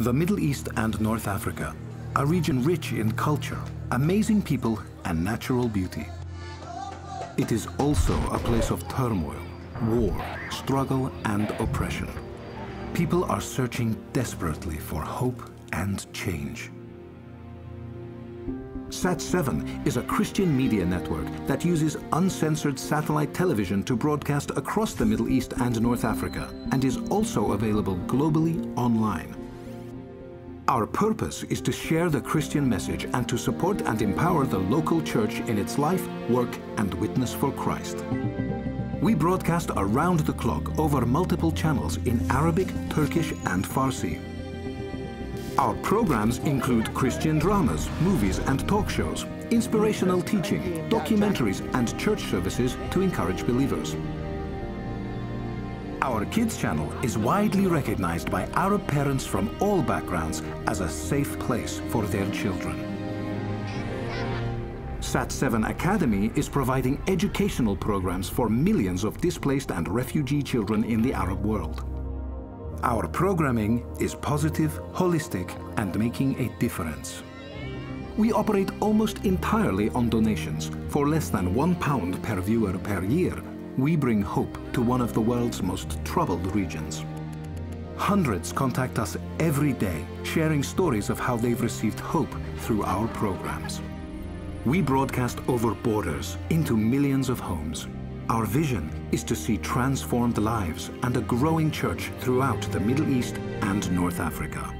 The Middle East and North Africa, a region rich in culture, amazing people and natural beauty. It is also a place of turmoil, war, struggle and oppression. People are searching desperately for hope and change. Sat7 is a Christian media network that uses uncensored satellite television to broadcast across the Middle East and North Africa and is also available globally online. Our purpose is to share the Christian message and to support and empower the local church in its life, work and witness for Christ. We broadcast around the clock over multiple channels in Arabic, Turkish and Farsi. Our programs include Christian dramas, movies and talk shows, inspirational teaching, documentaries and church services to encourage believers. Our Kids channel is widely recognized by Arab parents from all backgrounds as a safe place for their children. SAT7 Academy is providing educational programs for millions of displaced and refugee children in the Arab world. Our programming is positive, holistic and making a difference. We operate almost entirely on donations. For less than one pound per viewer per year, we bring hope to one of the world's most troubled regions. Hundreds contact us every day, sharing stories of how they've received hope through our programs. We broadcast over borders into millions of homes. Our vision is to see transformed lives and a growing church throughout the Middle East and North Africa.